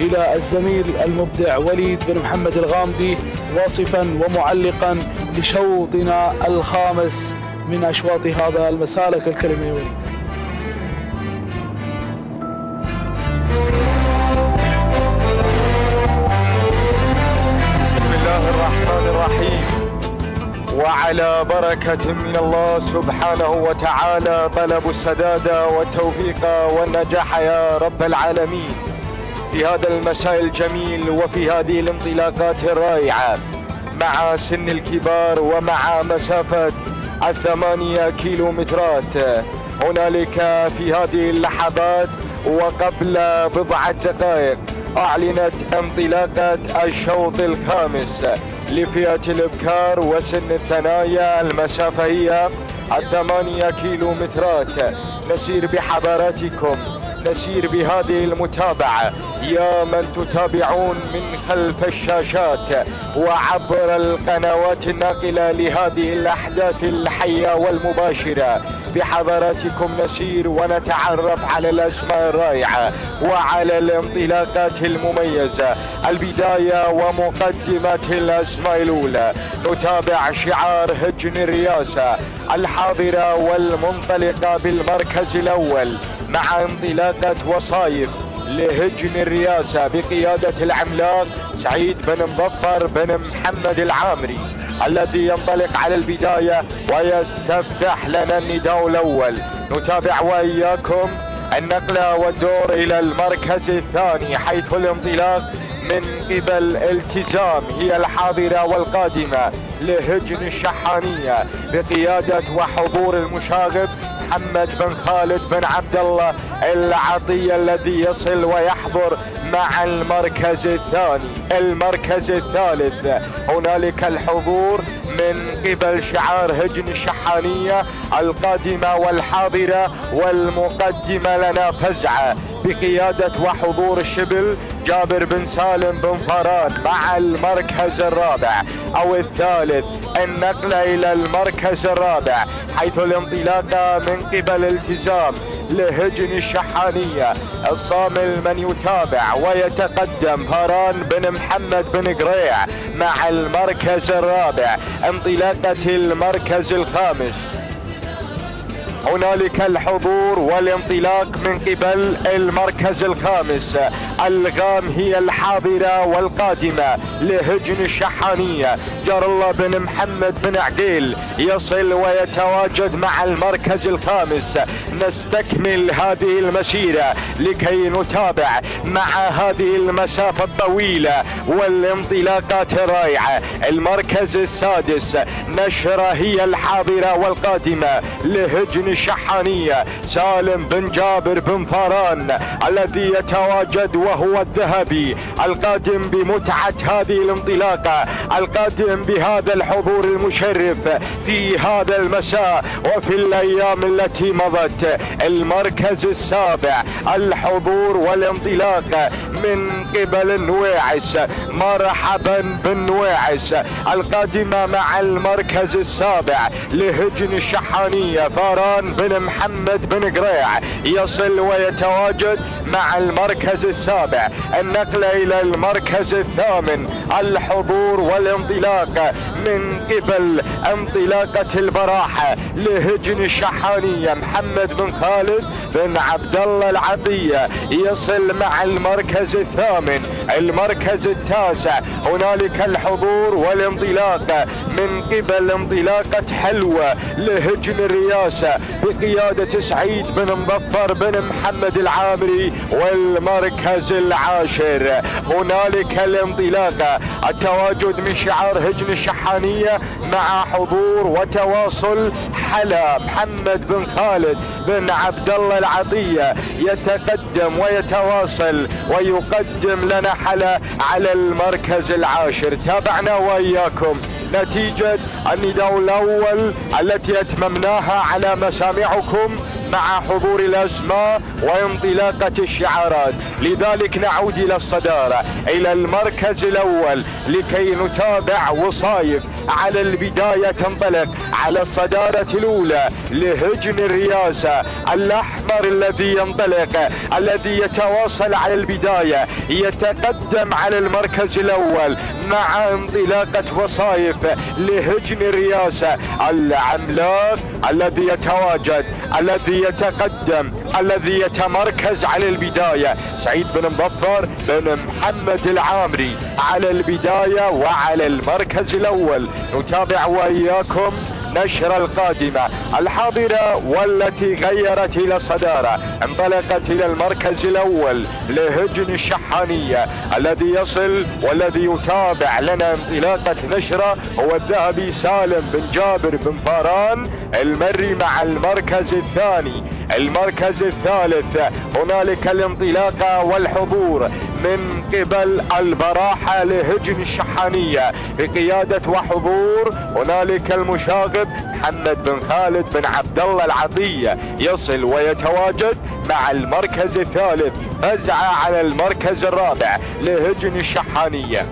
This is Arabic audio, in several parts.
إلى الزميل المبدع وليد بن محمد الغامدي واصفا ومعلقا لشوطنا الخامس من أشواط هذا المسالك الكريم وليد. بسم الله الرحمن الرحيم. وعلى بركة من الله سبحانه وتعالى طلب السداد والتوفيق والنجاح يا رب العالمين. في هذا المساء الجميل وفي هذه الانطلاقات الرائعة مع سن الكبار ومع مسافة الثمانية كيلومترات هنالك في هذه اللحظات وقبل بضعة دقائق أعلنت انطلاقة الشوط الخامس لفئة الإبكار وسن الثنايا المسافة هي الثمانية كيلومترات. نسير بحضراتكم نسير بهذه المتابعة. يا من تتابعون من خلف الشاشات وعبر القنوات الناقلة لهذه الأحداث الحية والمباشرة. بحضراتكم نسير ونتعرف على الأسماء الرائعة وعلى الانطلاقات المميزة. البداية ومقدمة الأسماء الأولى. نتابع شعار هجن الرياسة الحاضرة والمنطلقة بالمركز الأول. مع انطلاقة وصايف لهجن الرياسة بقيادة العملاق سعيد بن مظفر بن محمد العامري الذي ينطلق على البداية ويستفتح لنا النداء الأول. نتابع وإياكم النقلة والدور إلى المركز الثاني حيث الانطلاق من قبل التزام هي الحاضرة والقادمة لهجن الشحانية بقيادة وحضور المشاغب محمد بن خالد بن عبد الله العطية الذي يصل ويحضر مع المركز الثاني. المركز الثالث. هنالك الحضور من قبل شعار هجن الشحانية القادمة والحاضرة والمقدمة لنا فزعة. بقيادة وحضور الشبل جابر بن سالم بن فران مع المركز الرابع. أو الثالث النقلة إلى المركز الرابع حيث الانطلاقة من قبل التزام لهجن الشحانية. الصامل من يتابع ويتقدم فران بن محمد بن قريع مع المركز الرابع. انطلاقة المركز الخامس. هنالك الحضور والانطلاق من قبل المركز الخامس. الغام هي الحاضرة والقادمة لهجن الشحانية جار الله بن محمد بن عقيل يصل ويتواجد مع المركز الخامس. نستكمل هذه المسيرة لكي نتابع مع هذه المسافة الطويلة والانطلاقات الرائعة. المركز السادس نشرة هي الحاضرة والقادمة لهجن الشحانية سالم بن جابر بن فران الذي يتواجد وهو الذهبي القادم بمتعة هذه الانطلاقة القادم بهذا الحضور المشرف في هذا المساء وفي الأيام التي مضت المركز السابع الحضور والانطلاق من قبل النويعس مرحبا بالنويعس القادمة مع المركز السابع لهجن الشحانية فاران بن محمد بن قريع يصل ويتواجد مع المركز السابع. النقلة إلى المركز الثامن الحضور والانطلاق من قبل انطلاقة البراحة لهجن الشحانية محمد بن خالد بن عبد الله العطية يصل مع المركز الثامن. المركز التاسع هنالك الحضور والانطلاق من قبل انطلاقة حلوة لهجن الرياسة بقيادة سعيد بن مظفر بن محمد العامري والمركز العاشر. هنالك الانطلاقة التواجد من شعار هجن الشحانية مع حضور وتواصل حلا محمد بن خالد بن عبد الله العطية. يتقدم ويتواصل ويقدم لنا حلا على المركز العاشر. تابعنا وإياكم. نتيجة النداء الأول التي أتممناها على مسامعكم مع حضور الأسماء وانطلاقة الشعارات. لذلك نعود إلى الصدارة إلى المركز الأول لكي نتابع وصايف على البداية تنطلق وعلى الصدارة الأولى لهجن الرياسة الأحمر الذي ينطلق الذي يتواصل على البداية يتقدم على المركز الأول مع انطلاقة وصايف لهجن الرياسة العملاق الذي يتواجد الذي يتقدم الذي يتمركز على البداية. سعيد بن مظفر بن محمد العامري. على البداية وعلى المركز الأول. نتابع وإياكم نشر القادمة. الحاضرة والتي غيرت إلى الصدارة انطلقت إلى المركز الأول لهجن الشحانية. الذي يصل والذي يتابع لنا انطلاقة نشرة هو الذهبي سالم بن جابر بن فاران. المري مع المركز الثاني. المركز الثالث هنالك الانطلاقة والحضور من قبل البراحة لهجن الشحانية بقيادة وحضور هنالك المشاغب محمد بن خالد بن عبد الله العطية. يصل ويتواجد مع المركز الثالث فزعة على المركز الرابع لهجن الشحانية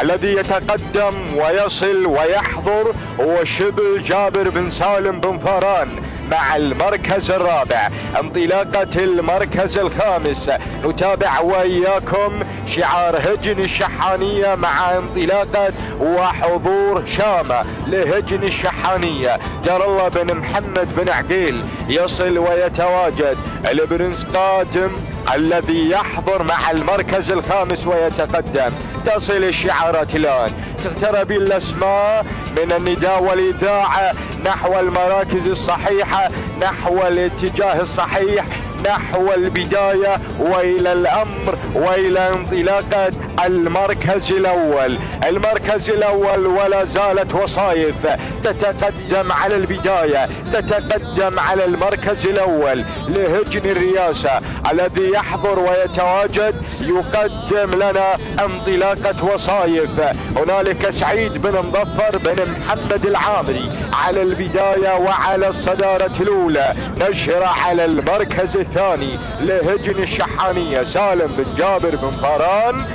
الذي يتقدم ويصل ويحضر هو شبل جابر بن سالم بن فاران مع المركز الرابع. انطلاقة المركز الخامس. نتابع وإياكم شعار هجن الشحانية مع انطلاقة وحضور شامة لهجن الشحانية. جار الله بن محمد بن عقيل يصل ويتواجد. البرنس قادم الذي يحضر مع المركز الخامس ويتقدم. تصل الشعارات الآن تقترب الأسماء من النداء والإذاعة نحو المراكز الصحيحة نحو الاتجاه الصحيح نحو البداية وإلى الأمر وإلى انطلاقة المركز الأول. المركز الأول ولا زالت وصايف. تتقدم على البداية. تتقدم على المركز الأول لهجن الرئاسة الذي يحضر ويتواجد. يقدم لنا انطلاقة وصايف. هنالك سعيد بن مظفر بن محمد العامري على البداية وعلى الصدارة الأولى. نشر على المركز الثاني لهجن الشحانية. سالم بن جابر بن فاران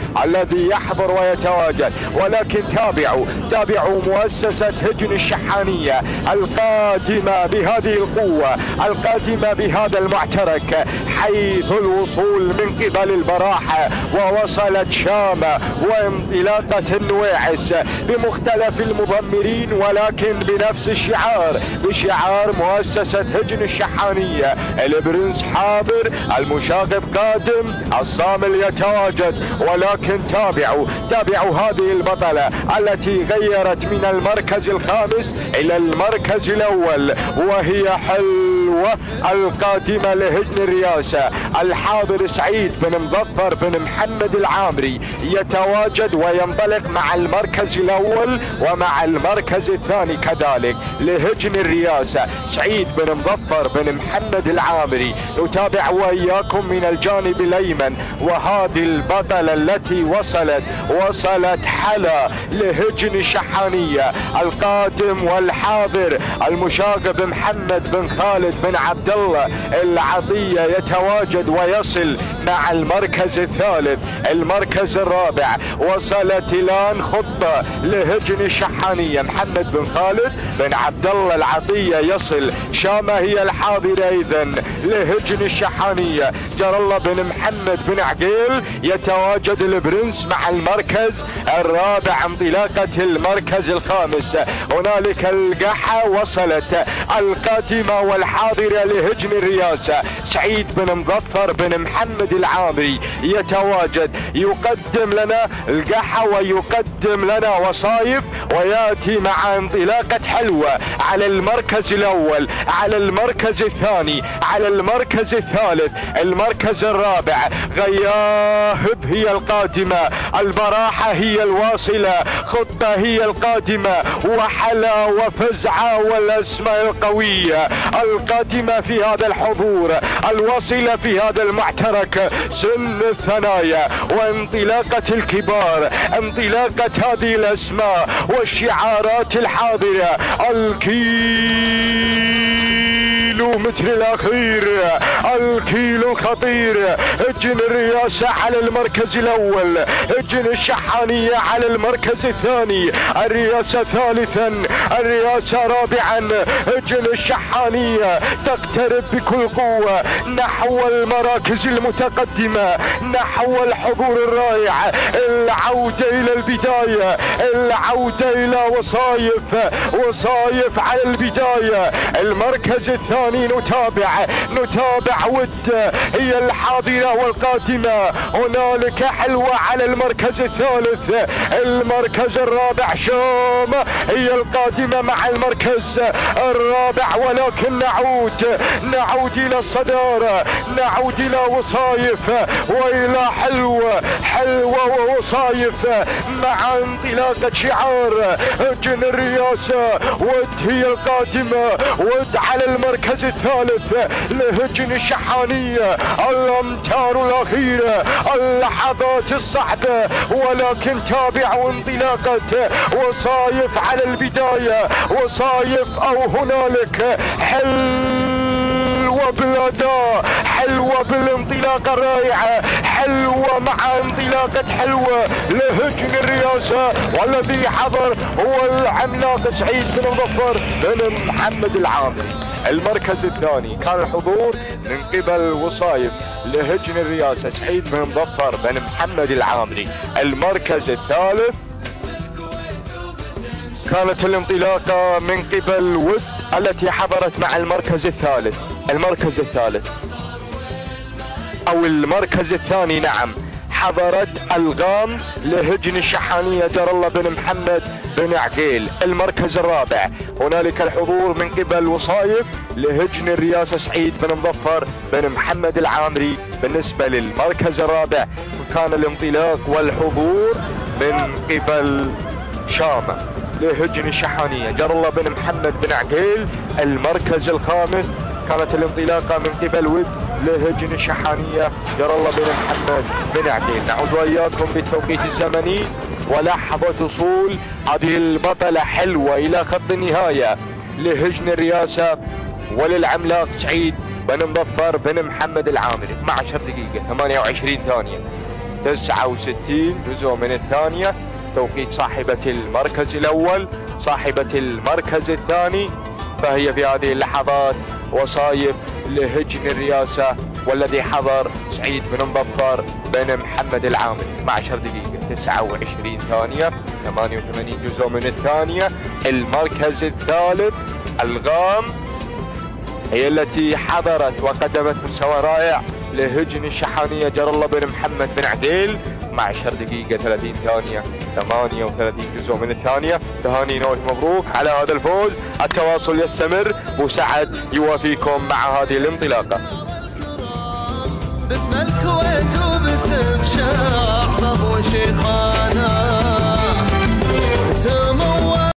الذي يحضر ويتواجد. ولكن تابعوا تابعوا مؤسسة هجن الشحانية القادمة بهذه القوة القادمة بهذا المعترك حيث الوصول من قبل البراحة ووصلت شامة وانطلاقة النويعس بمختلف المضمرين ولكن بنفس الشعار بشعار مؤسسة هجن الشحانية. البرنس حاضر المشاغب قادم الصامل يتواجد ولكن تابعوا تابعوا هذه البطلة التي غيرت من المركز الخامس إلى المركز الأول وهي حلوة القادمة لهجن الرئاسة الحاضر سعيد بن مظفر بن محمد العامري يتواجد وينطلق مع المركز الأول ومع المركز الثاني كذلك لهجن الرئاسة سعيد بن مظفر بن محمد العامري. نتابع وإياكم من الجانب الأيمن وهذه البطلة التي وصلت وصلت حلا لهجن شحانية. القادم والحاضر المشاغب محمد بن خالد بن عبد الله العطية يتواجد ويصل مع المركز الثالث المركز الرابع. وصلت الان خطة لهجن الشحانية محمد بن خالد بن عبد الله العطية يصل. شامة هي الحاضرة اذا لهجن الشحانية جر الله بن محمد بن عقيل يتواجد البرنس مع المركز الرابع انطلاقة المركز الخامس. هنالك القحة وصلت. القادمة والحاضرة لهجن الرئاسة سعيد بن مظفر بن محمد العامري يتواجد. يقدم لنا القحة ويقدم لنا وصايف ويأتي مع انطلاقة حلوة على المركز الأول على المركز الثاني على المركز الثالث المركز الرابع. غياهب هي القادمة البراحة هي الواصلة خطة هي القادمة وحلا وفزعة والأسماء القوية. القادمة في هذا الحضور الواصلة في هذا المعترك سن الثنايا وانطلاقة الكبار انطلاقة هذه الأسماء والشعارات الحاضرة الكيلو الكيلومتر الأخير الكيلو الخطير اجن الرئاسة على المركز الأول اجن الشحانية على المركز الثاني الرئاسة ثالثا الرئاسة رابعا. اجن الشحانية تقترب بكل قوة نحو المراكز المتقدمة نحو الحضور الرائع. العودة إلى البداية العودة إلى وصايف وصايف على البداية. المركز الثاني نتابع نتابع ود هي الحاضرة والقادمة. هنالك حلوة على المركز الثالث. المركز الرابع شام هي القادمة مع المركز الرابع. ولكن نعود نعود إلى الصدارة. نعود إلى وصايف وإلى حلوة حلوة ووصايف. مع انطلاقة شعار جن الرئاسة ود هي القادمة ود على المركز الثالث لهجن الشحانية الأمتار الأخيرة اللحظات الصعبة. ولكن تابعوا انطلاقة وصايف على البداية وصايف أو هنالك حلوة بالأداء حلوة بالانطلاقة الرائعة حلوة مع انطلاقة حلوة لهجن الرئاسة والذي حضر هو العملاق سعيد بن مظفر بن محمد العامري المركز الثاني كان الحضور من قبل وصايف لهجن الرئاسة سعيد بن مظفر بن محمد العامري المركز الثالث كانت الانطلاقة من قبل ود التي حضرت مع المركز الثالث. المركز الثالث. أو المركز الثاني نعم. حضرت الغام لهجن الشحانية الله بن محمد بن عقيل. المركز الرابع. هنالك الحضور من قبل وصايف لهجن الرياسة سعيد بن مظفر بن محمد العامري. بالنسبة للمركز الرابع كان الانطلاق والحضور من قبل شامة لهجن الشحانية. جر الله بن محمد بن عقيل المركز الخامس. كانت الانطلاقة من قبل ود لهجن الشحانية جر الله بن محمد بن عقيل نعود وإياكم بالتوقيت الزمني. ولحظة وصول هذه البطلة حلوة إلى خط النهاية لهجن الرئاسة وللعملاق سعيد بن مظفر بن محمد العامري. 12 دقيقة 28 ثانية. 69 جزء من الثانية. توقيت صاحبة المركز الأول صاحبة المركز الثاني. فهي في هذه اللحظات وصايف لهجن الرئاسة والذي حضر سعيد بن مظفر بن محمد العامري 12 دقيقة 29 ثانية 88 جزء من الثانية. المركز الثالث الغام هي التي حضرت وقدمت مستوى رائع لهجن الشحانية جر الله بن محمد بن عديل. 12 دقيقة 30 ثانية 38 جزء من الثانية. تهانينا مبروك على هذا الفوز. التواصل يستمر. وسعد يوافيكم مع هذه الانطلاقة. باسم الكويت وباسم شعبه وشيخانه باسم